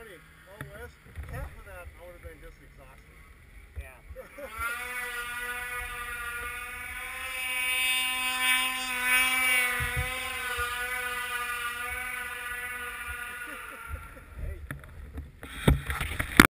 oh Out west,